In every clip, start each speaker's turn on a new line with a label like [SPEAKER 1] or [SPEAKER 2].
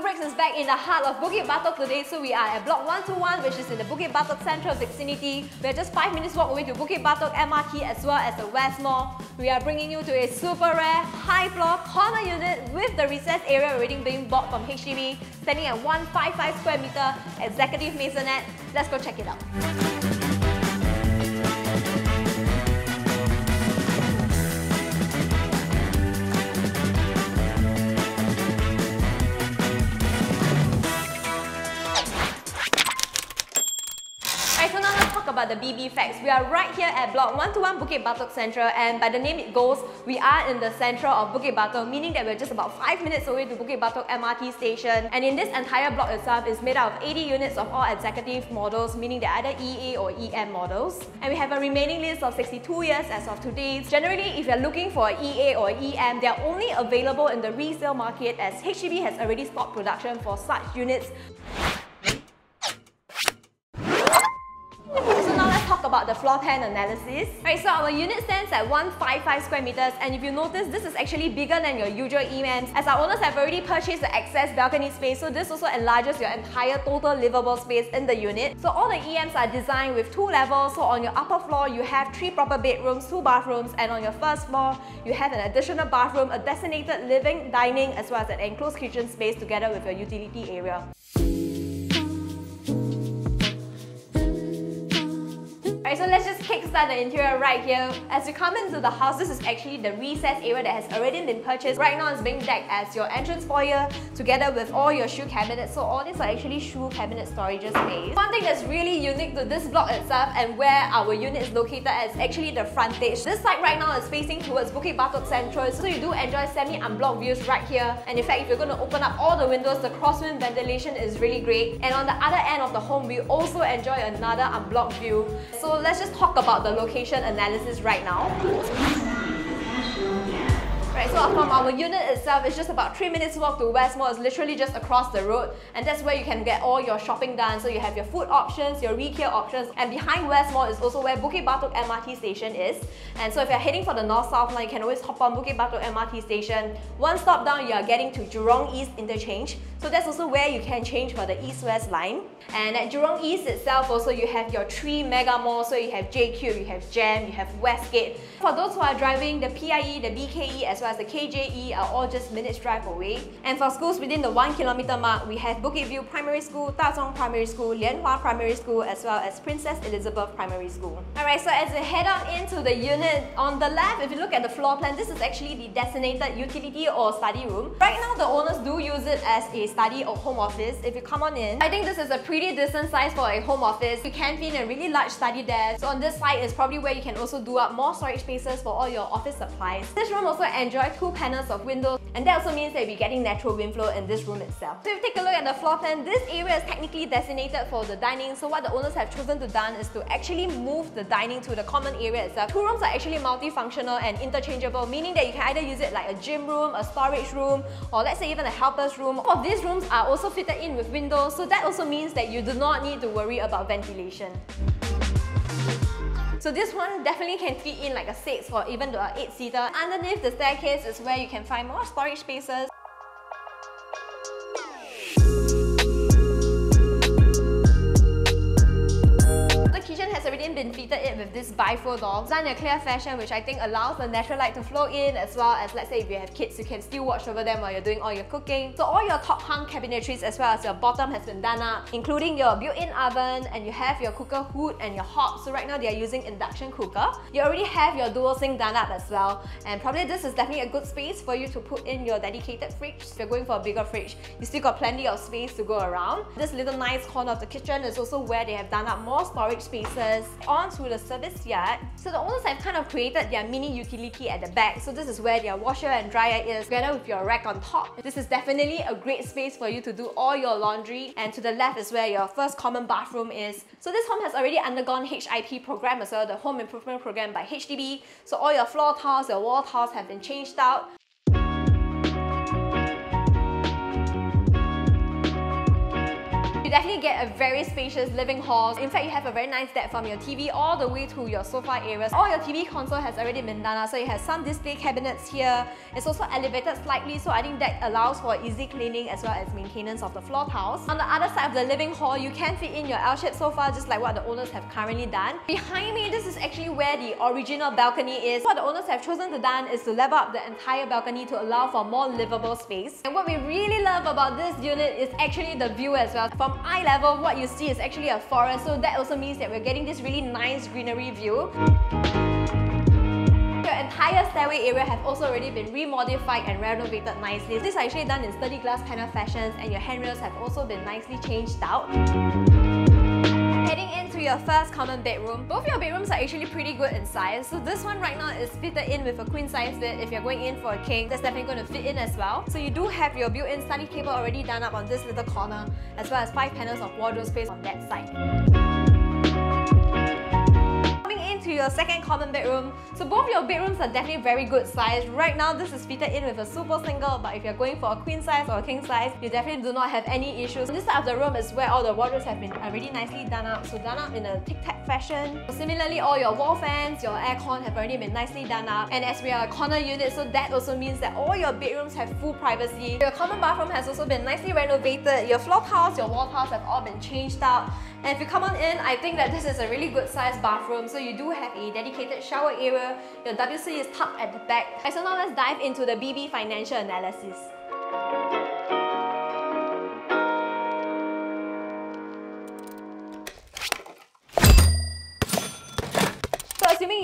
[SPEAKER 1] Bricks is back in the heart of Bukit Batok today. So we are at Block 121, which is in the Bukit Batok central vicinity. We're just 5 minutes walk away to Bukit Batok MRT as well as the West Mall. We are bringing you to a super rare, high floor corner unit with the recess area already being bought from HDB, standing at 155 square meter executive maisonette. Let's go check it out. About the BB facts. We are right here at block 121 Bukit Batok Central and by the name it goes, we are in the central of Bukit Batok, meaning that we're just about 5 minutes away to Bukit Batok MRT station. And in this entire block itself is made out of 80 units of all executive models, meaning they're either EA or EM models. And we have a remaining list of 62 years as of today. Generally, if you're looking for EA or EM, they're only available in the resale market as HDB has already stopped production for such units about the floor plan analysis. Right, so our unit stands at 155 square meters and if you notice, this is actually bigger than your usual EMs as our owners have already purchased the excess balcony space so this also enlarges your entire total livable space in the unit. So all the EMs are designed with two levels, so on your upper floor you have three proper bedrooms, two bathrooms and on your first floor you have an additional bathroom, a designated living, dining as well as an enclosed kitchen space together with your utility area. So let's just kickstart the interior right here. As you come into the house, this is actually the recess area that has already been purchased. Right now it's being decked as your entrance foyer together with all your shoe cabinets. So all these are actually shoe cabinet storage space. One thing that's really unique to this block itself and where our unit is located is actually the frontage. This side right now is facing towards Bukit Batok Central, so you do enjoy semi-unblocked views right here. And in fact, if you're going to open up all the windows, the crosswind ventilation is really great. And on the other end of the home, we also enjoy another unblocked view. So let's just talk about the location analysis right now. Right, so from our unit itself, it's just about 3 minutes walk to West Mall. It's literally just across the road. And that's where you can get all your shopping done. So you have your food options, your retail options. And behind West Mall is also where Bukit Batok MRT station is. And so if you're heading for the north-south line, you can always hop on Bukit Batok MRT station. One stop down, you are getting to Jurong East interchange. So that's also where you can change for the east-west line. And at Jurong East itself also, you have your three mega malls. So you have JCube, you have JEM, you have Westgate. For those who are driving, the PIE, the BKE, as well as the KJE are all just minutes drive away. And for schools within the 1 kilometer mark, we have Bukit View Primary School, Dazhong Primary School, Lianhua Primary School, as well as Princess Elizabeth Primary School. Alright, so as we head on into the unit, on the left, if you look at the floor plan, this is actually the designated utility or study room. Right now, the owners do use it as a study or home office. If you come on in, I think this is a pretty decent size for a home office. You can fit in a really large study there. So on this side is probably where you can also do up more storage spaces for all your office supplies. This room also enjoy two panels of windows and that also means that you'll be getting natural wind flow in this room itself. So if you take a look at the floor plan, this area is technically designated for the dining so what the owners have chosen to done is to actually move the dining to the common area itself. Two rooms are actually multifunctional and interchangeable meaning that you can either use it like a gym room, a storage room or let's say even a helper's room. All of these rooms are also fitted in with windows so that also means that you do not need to worry about ventilation. So this one definitely can fit in like a 6 or even a 8 seater. Underneath the staircase is where you can find more storage spaces been fitted it with this a clear fashion which I think allows the natural light to flow in as well as let's say if you have kids you can still watch over them while you're doing all your cooking. So all your top hung cabinetries as well as your bottom has been done up including your built-in oven and you have your cooker hood and your hob. So right now they are using induction cooker. You already have your dual sink done up as well and probably this is definitely a good space for you to put in your dedicated fridge. If you're going for a bigger fridge, you still got plenty of space to go around. This little nice corner of the kitchen is also where they have done up more storage spaces onto the service yard. So the owners have kind of created their mini utility at the back. So this is where their washer and dryer is, together with your rack on top. This is definitely a great space for you to do all your laundry. And to the left is where your first common bathroom is. So this home has already undergone HIP program as well, the Home Improvement Program by HDB. So all your floor tiles, your wall tiles have been changed out. You definitely get a very spacious living hall. In fact, you have a very nice depth from your TV all the way to your sofa areas. All your TV console has already been done, uh, so it has some display cabinets here. It's also elevated slightly, so I think that allows for easy cleaning as well as maintenance of the floor tiles. On the other side of the living hall, you can fit in your L-shaped sofa just like what the owners have currently done. Behind me, this is actually where the original balcony is. What the owners have chosen to done is to level up the entire balcony to allow for more livable space. And what we really love about this unit is actually the view as well. From eye level, what you see is actually a forest, so that also means that we're getting this really nice greenery view Your entire stairway area have also already been remodified and renovated nicely. This is actually done in sturdy glass panel fashions and your handrails have also been nicely changed out. Heading into your first common bedroom, both your bedrooms are actually pretty good in size. So this one right now is fitted in with a queen size bed. If you're going in for a king, that's definitely going to fit in as well. So you do have your built-in study table already done up on this little corner, as well as 5 panels of wardrobe space on that side to your second common bedroom. So both your bedrooms are definitely very good size. Right now, this is fitted in with a super single, but if you're going for a queen size or a king size, you definitely do not have any issues. This side of the room is where all the wardrobes have been already nicely done up. So done up in a tic-tac fashion. Similarly, all your wall fans, your aircon have already been nicely done up. And as we are a corner unit, so that also means that all your bedrooms have full privacy. Your common bathroom has also been nicely renovated. Your floor tiles, your wall tiles have all been changed out. And if you come on in, I think that this is a really good sized bathroom. So you do have a dedicated shower area. Your WC is tucked at the back. so now let's dive into the BB financial analysis.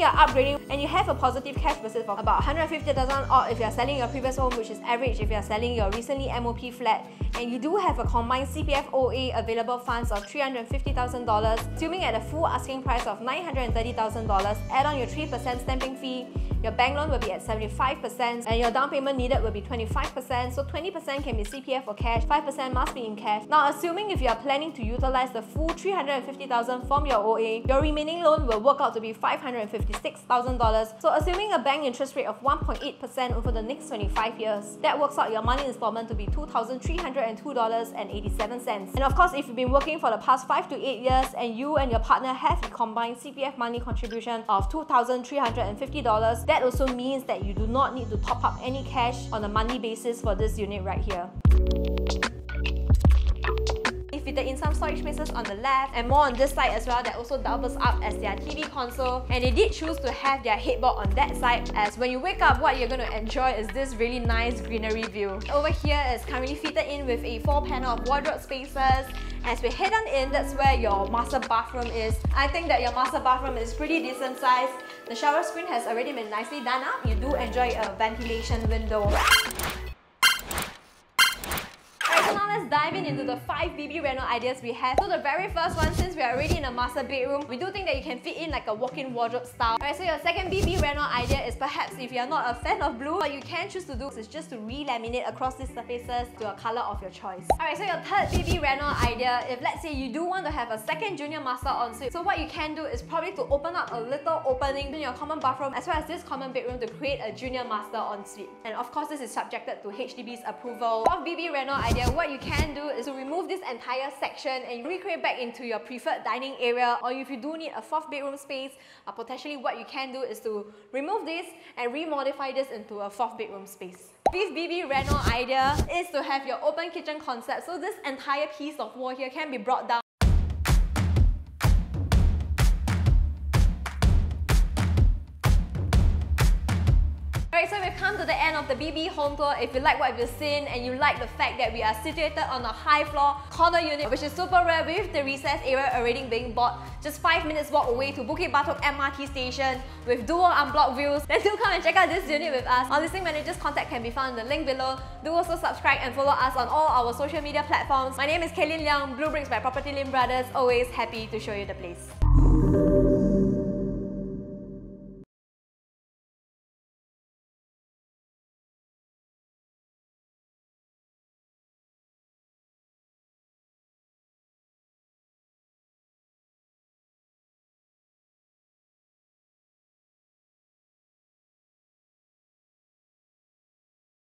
[SPEAKER 1] You're upgrading and you have a positive cash basis of about 150,000 or if you're selling your previous home which is average if you're selling your recently MOP flat and you do have a combined CPF OA available funds of $350,000 assuming at a full asking price of $930,000 add on your 3% stamping fee your bank loan will be at 75% and your down payment needed will be 25%. So 20% can be CPF or cash, 5% must be in cash. Now assuming if you are planning to utilize the full 350,000 from your OA, your remaining loan will work out to be $556,000. So assuming a bank interest rate of 1.8% over the next 25 years, that works out your money installment to be $2,302.87. And of course, if you've been working for the past 5 to 8 years and you and your partner have a combined CPF money contribution of $2,350, that also means that you do not need to top up any cash on a monthly basis for this unit right here storage spaces on the left and more on this side as well that also doubles up as their TV console and they did choose to have their headboard on that side as when you wake up what you're going to enjoy is this really nice greenery view. Over here is currently fitted in with a 4 panel of wardrobe spaces as we head on in, that's where your master bathroom is. I think that your master bathroom is pretty decent size. The shower screen has already been nicely done up. You do enjoy a ventilation window let's dive in into the 5 BB Reno ideas we have. So the very first one, since we are already in a master bedroom, we do think that you can fit in like a walk-in wardrobe style. Alright, so your second BB Reno idea is perhaps if you're not a fan of blue, what you can choose to do is just to re-laminate across these surfaces to a color of your choice. Alright, so your third BB Reno idea, if let's say you do want to have a second junior master ensuite, so what you can do is probably to open up a little opening in your common bathroom as well as this common bedroom to create a junior master ensuite. And of course, this is subjected to HDB's approval. Fourth BB Reno idea, what you can do is to remove this entire section and recreate back into your preferred dining area or if you do need a fourth bedroom space, uh, potentially what you can do is to remove this and remodify this into a fourth bedroom space. Fifth BB Reno idea is to have your open kitchen concept. So this entire piece of wall here can be brought down Alright, so we've come to the end of the BB home tour. If you like what you've seen and you like the fact that we are situated on a high floor corner unit, which is super rare with the recess area already being bought, just 5 minutes walk away to Bukit Batok MRT station with dual unblocked views, then do come and check out this unit with us. Our listing manager's contact can be found in the link below. Do also subscribe and follow us on all our social media platforms. My name is Caline Leong, Bleubricks by Property Lim Brothers, always happy to show you the place.